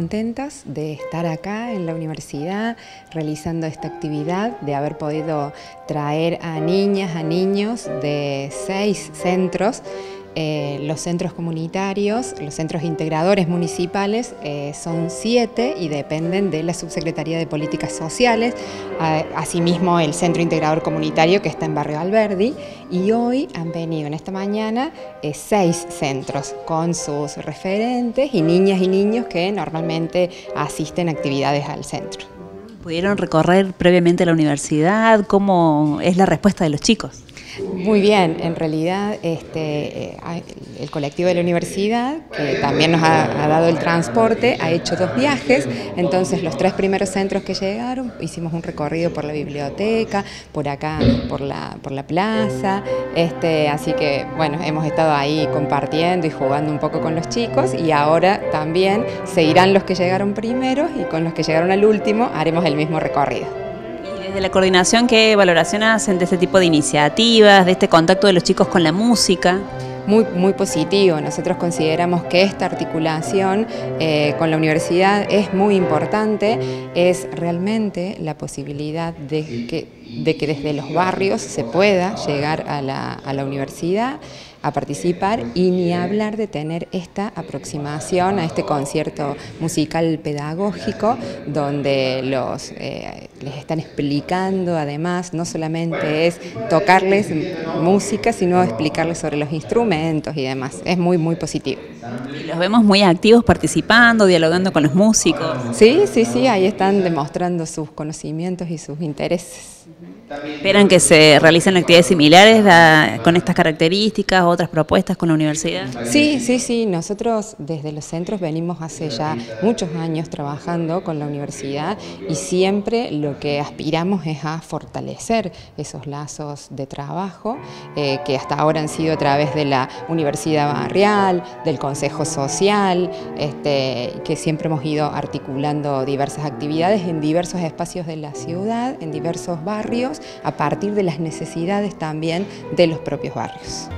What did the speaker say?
contentas de estar acá en la universidad realizando esta actividad, de haber podido traer a niñas, a niños de seis centros eh, los centros comunitarios, los centros integradores municipales eh, son siete y dependen de la Subsecretaría de Políticas Sociales, asimismo el centro integrador comunitario que está en Barrio Alberdi y hoy han venido en esta mañana eh, seis centros con sus referentes y niñas y niños que normalmente asisten a actividades al centro. ¿Pudieron recorrer previamente la universidad? ¿Cómo es la respuesta de los chicos? Muy bien, en realidad este, eh, el colectivo de la universidad, que también nos ha, dado el transporte, ha hecho dos viajes, entonces los tres primeros centros que llegaron, hicimos un recorrido por la biblioteca, por acá, por la, por la plaza, este, así que bueno, hemos estado ahí compartiendo y jugando un poco con los chicos. Y ahora también seguirán los que llegaron primero y con los que llegaron al último haremos el mismo recorrido. Desde la coordinación, ¿qué valoración hacen de este tipo de iniciativas, de este contacto de los chicos con la música? Muy, muy positivo. Nosotros consideramos que esta articulación eh, con la universidad es muy importante, es realmente la posibilidad de que, de que desde los barrios se pueda llegar a la, a la universidad a participar y ni hablar de tener esta aproximación a este concierto musical pedagógico donde los, eh, les están explicando además, no solamente es tocarles música, sino explicarles sobre los instrumentos y demás. Es muy, muy positivo. Y los vemos muy activos participando, dialogando con los músicos. Sí, sí, sí, ahí están demostrando sus conocimientos y sus intereses. ¿Esperan que se realicen actividades similares con estas características, otras propuestas con la universidad? Sí, sí, sí. Nosotros desde los centros venimos hace ya muchos años trabajando con la universidad y siempre lo que aspiramos es a fortalecer esos lazos de trabajo eh, que hasta ahora han sido a través de la universidad barrial, del consejo social, este, que siempre hemos ido articulando diversas actividades en diversos espacios de la ciudad, en diversos barrios a partir de las necesidades también de los propios barrios.